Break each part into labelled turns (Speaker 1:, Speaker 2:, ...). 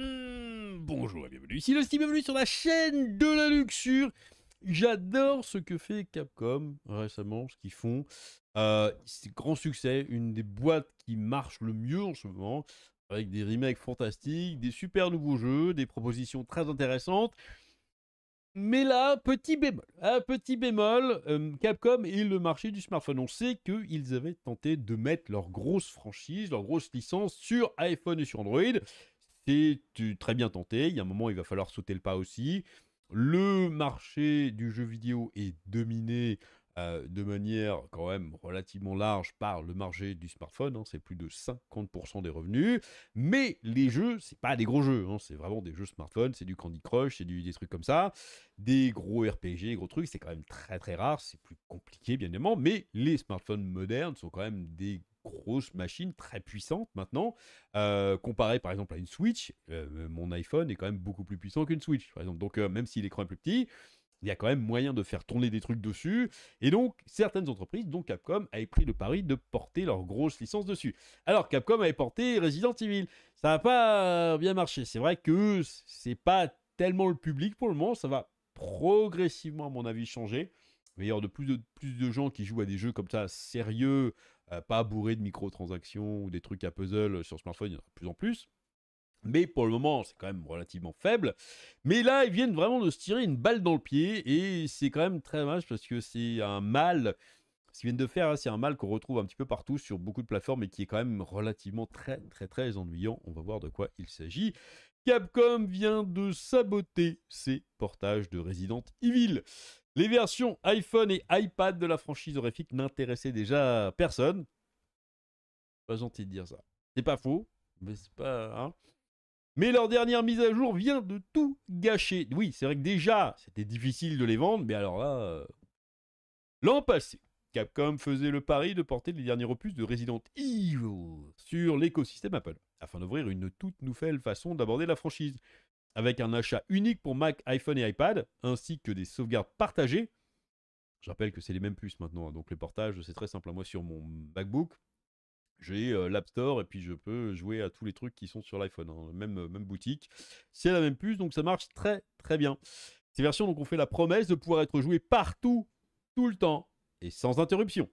Speaker 1: Hmm, bonjour et bienvenue ici le Steve, bienvenue sur la chaîne de la luxure. J'adore ce que fait Capcom récemment, ce qu'ils font. Euh, c'est grand succès, une des boîtes qui marche le mieux en ce moment, avec des remakes fantastiques, des super nouveaux jeux, des propositions très intéressantes. Mais là, petit bémol, un petit bémol, euh, Capcom et le marché du smartphone. On sait qu'ils avaient tenté de mettre leur grosse franchise, leur grosse licence sur iPhone et sur Android. C'est très bien tenté. Il y a un moment, il va falloir sauter le pas aussi. Le marché du jeu vidéo est dominé euh, de manière quand même relativement large par le marché du smartphone. Hein. c'est plus de 50% des revenus. Mais les jeux, c'est pas des gros jeux. Hein. c'est vraiment des jeux smartphone. C'est du Candy Crush, c'est des trucs comme ça. Des gros RPG, gros trucs. C'est quand même très très rare. C'est plus compliqué bien évidemment. Mais les smartphones modernes sont quand même des grosse machine très puissante maintenant. Euh, comparé par exemple à une Switch, euh, mon iPhone est quand même beaucoup plus puissant qu'une Switch par exemple. Donc euh, même si l'écran est plus petit, il y a quand même moyen de faire tourner des trucs dessus. Et donc, certaines entreprises, dont Capcom, avaient pris le pari de porter leur grosse licence dessus. Alors, Capcom avait porté Resident Evil. Ça n'a pas bien marché. C'est vrai que c'est pas tellement le public pour le moment. Ça va progressivement, à mon avis, changer. Il y avoir de plus, de plus de gens qui jouent à des jeux comme ça, sérieux, euh, pas bourré de microtransactions ou des trucs à puzzle sur smartphone, il y en a de plus en plus. Mais pour le moment, c'est quand même relativement faible. Mais là, ils viennent vraiment de se tirer une balle dans le pied. Et c'est quand même très dommage parce que c'est un mal. Ce qu'ils viennent de faire, hein, c'est un mal qu'on retrouve un petit peu partout sur beaucoup de plateformes et qui est quand même relativement très, très, très ennuyant. On va voir de quoi il s'agit. Capcom vient de saboter ses portages de Resident Evil. Les versions iPhone et iPad de la franchise horrifique n'intéressaient déjà personne. Pas gentil de dire ça. C'est pas faux, mais c'est pas. Hein. mais leur dernière mise à jour vient de tout gâcher. Oui, c'est vrai que déjà, c'était difficile de les vendre, mais alors là. Euh, l'an passé, Capcom faisait le pari de porter les derniers opus de Resident Evil sur l'écosystème Apple, afin d'ouvrir une toute nouvelle façon d'aborder la franchise avec un achat unique pour Mac, iPhone et iPad, ainsi que des sauvegardes partagées. Je rappelle que c'est les mêmes puces maintenant, hein, donc les portages, c'est très simple. Moi, sur mon MacBook, j'ai euh, l'App Store et puis je peux jouer à tous les trucs qui sont sur l'iPhone, hein, même, euh, même boutique. C'est la même puce, donc ça marche très très bien. Ces versions donc, ont fait la promesse de pouvoir être jouées partout, tout le temps et sans interruption.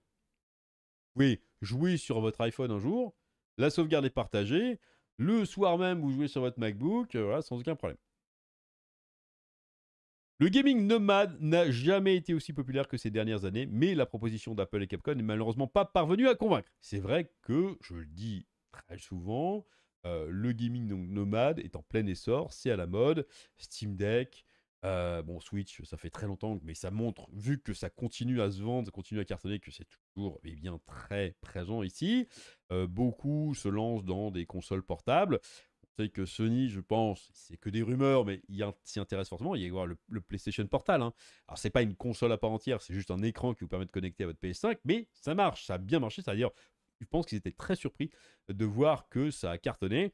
Speaker 1: Pouvez jouer sur votre iPhone un jour, la sauvegarde est partagée, le soir même, vous jouez sur votre MacBook, euh, sans aucun problème. Le gaming nomade n'a jamais été aussi populaire que ces dernières années, mais la proposition d'Apple et Capcom n'est malheureusement pas parvenue à convaincre. C'est vrai que, je le dis très souvent, euh, le gaming nomade est en plein essor, c'est à la mode. Steam Deck, euh, bon, Switch, ça fait très longtemps, mais ça montre, vu que ça continue à se vendre, ça continue à cartonner, que c'est toujours eh bien, très présent ici. Euh, beaucoup se lancent dans des consoles portables. On sait que Sony, je pense, c'est que des rumeurs, mais il s'y intéresse fortement. Il y a le, PlayStation Portal. Hein. Alors, c'est pas une console à part entière, c'est juste un écran qui vous permet de connecter à votre PS5, mais ça marche, ça a bien marché. C'est-à-dire, je pense qu'ils étaient très surpris de voir que ça a cartonné.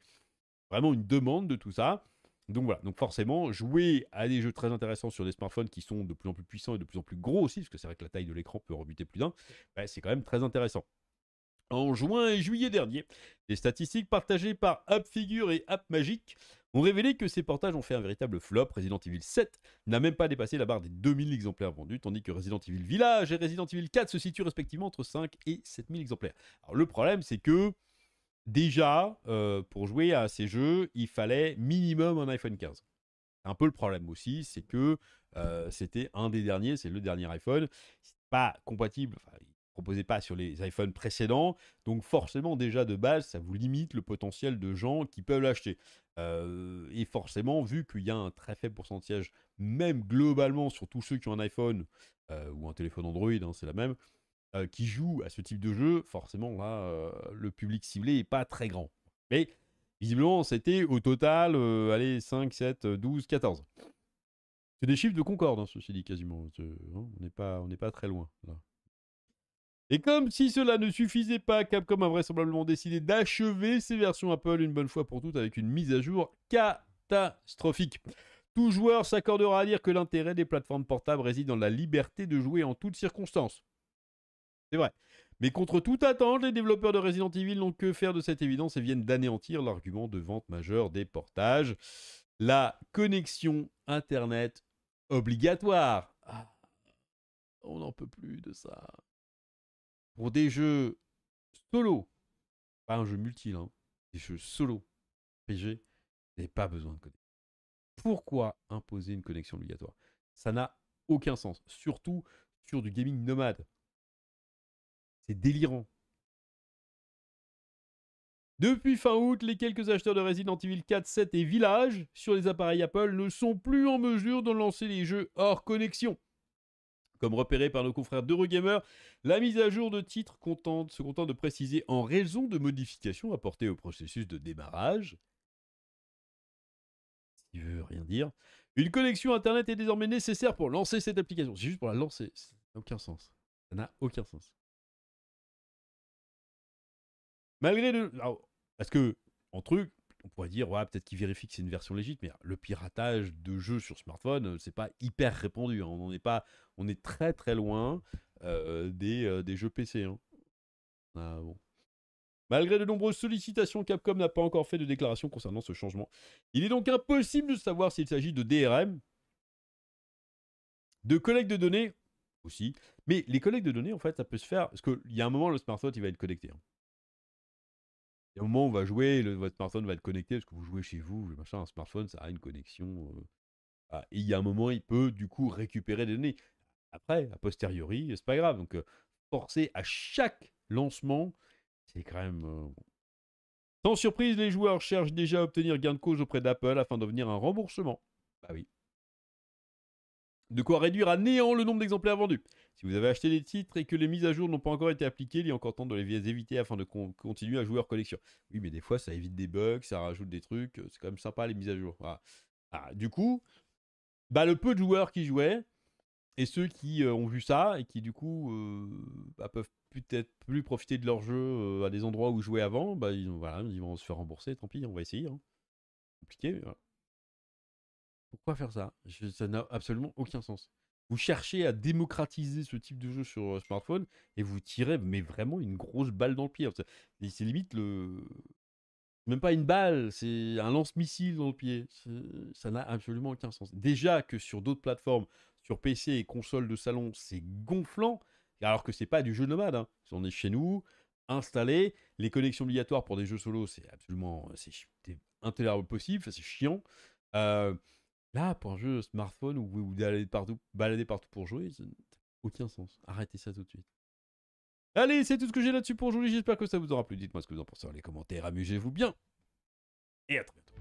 Speaker 1: Vraiment une demande de tout ça. Donc voilà, donc forcément, jouer à des jeux très intéressants sur des smartphones qui sont de plus en plus puissants et de plus en plus gros aussi, parce que c'est vrai que la taille de l'écran peut rebuter plus d'un, bah, c'est quand même très intéressant. En juin et juillet dernier, des statistiques partagées par AppFigure et AppMagic ont révélé que ces portages ont fait un véritable flop. Resident Evil 7 n'a même pas dépassé la barre des 2000 exemplaires vendus, tandis que Resident Evil Village et Resident Evil 4 se situent respectivement entre 5 et 7000 exemplaires. Alors le problème, c'est que déjà, euh, pour jouer à ces jeux, il fallait minimum un iPhone 15. Un peu le problème aussi, c'est que euh, c'était un des derniers, c'est le dernier iPhone. C'est pas compatible, enfin, il ne proposait pas sur les iPhones précédents, donc forcément déjà de base, ça vous limite le potentiel de gens qui peuvent l'acheter. Euh, et forcément, vu qu'il y a un très faible pourcentage, même globalement sur tous ceux qui ont un iPhone ou un téléphone Android, hein, c'est la même, euh, qui jouent à ce type de jeu, forcément, là, euh, le public ciblé n'est pas très grand. Mais visiblement, c'était au total, euh, allez, 5, 7, 12, 14. C'est des chiffres de Concorde, hein, ceci dit, quasiment. Hein, on n'est pas, pas très loin, là. Et comme si cela ne suffisait pas, Capcom a vraisemblablement décidé d'achever ses versions Apple une bonne fois pour toutes avec une mise à jour catastrophique. Tout joueur s'accordera à dire que l'intérêt des plateformes portables réside dans la liberté de jouer en toutes circonstances. C'est vrai. Mais contre toute attente, les développeurs de Resident Evil n'ont que faire de cette évidence et viennent d'anéantir l'argument de vente majeure des portages. La connexion Internet obligatoire. Ah, on n'en peut plus de ça. Pour des jeux solo, pas un jeu multi, hein, des jeux solo, PG, n'avez pas besoin de connexion. Pourquoi imposer une connexion obligatoire? Ça n'a aucun sens. Surtout sur du gaming nomade. C'est délirant. Depuis fin août, les quelques acheteurs de Resident Evil 4, 7 et Village sur les appareils Apple ne sont plus en mesure de lancer les jeux hors connexion. Comme repéré par nos confrères d'Eurogamer, la mise à jour de titre se contente de préciser en raison de modifications apportées au processus de démarrage, qui veut rien dire, une connexion Internet est désormais nécessaire pour lancer cette application. C'est juste pour la lancer. Ça n'a aucun sens. Ça n'a aucun sens. Malgré le. parce que, en truc, on pourrait dire, ouais, peut-être qu'il vérifie que c'est une version légitime, mais le piratage de jeux sur smartphone, euh, c'est pas hyper répandu. Hein. On est pas, on est très très loin euh, des, euh, des, jeux PC. Hein. Ah. Malgré de nombreuses sollicitations, Capcom n'a pas encore fait de déclaration concernant ce changement. Il est donc impossible de savoir s'il s'agit de DRM, de collecte de données aussi. Mais les collectes de données, en fait, ça peut se faire. Parce qu'il y a un moment, le smartphone, il va être connecté. Hein. Y a un moment où on va jouer, votre smartphone va être connecté parce que vous jouez chez vous, machin, un smartphone, ça a une connexion. Euh, et il y a un moment, il peut du coup récupérer des données. Après, a posteriori, c'est pas grave. Donc, euh, forcer à chaque lancement c'est quand même. Euh, Sans surprise, les joueurs cherchent déjà à obtenir gain de cause auprès d'Apple afin d'obtenir un remboursement. Bah oui. De quoi réduire à néant le nombre d'exemplaires vendus. Si vous avez acheté des titres et que les mises à jour n'ont pas encore été appliquées, il est encore temps de les éviter afin de continuer à jouer hors collection. Oui, mais des fois, ça évite des bugs, ça rajoute des trucs. C'est quand même sympa les mises à jour. Ah, du coup, bah, le peu de joueurs qui jouaient, et ceux qui euh, ont vu ça et qui du coup euh, bah, peuvent peut-être plus profiter de leur jeu euh, à des endroits où jouaient avant, bah, ils, voilà, vont se faire rembourser, tant pis, on va essayer. Hein. Compliqué, Pourquoi faire ça? Ça n'a absolument aucun sens. Vous cherchez à démocratiser ce type de jeu sur smartphone et vous tirez mais vraiment une grosse balle dans le pied. C'est limite le... Même pas une balle, c'est un lance-missile dans le pied. Ça n'a absolument aucun sens. Déjà que sur d'autres plateformes, sur PC et console de salon, c'est gonflant, alors que c'est pas du jeu nomade. Hein. On est chez nous, installé, les connexions obligatoires pour des jeux solo, c'est absolument c'est intolérable possible, c'est chiant. Euh, là, pour un jeu smartphone où vous allez partout, balader partout pour jouer, ça n'a aucun sens. Arrêtez ça tout de suite. Allez, c'est tout ce que j'ai là-dessus pour aujourd'hui. J'espère que ça vous aura plu. Dites-moi ce que vous en pensez dans les commentaires. Amusez-vous bien. Et à très bientôt.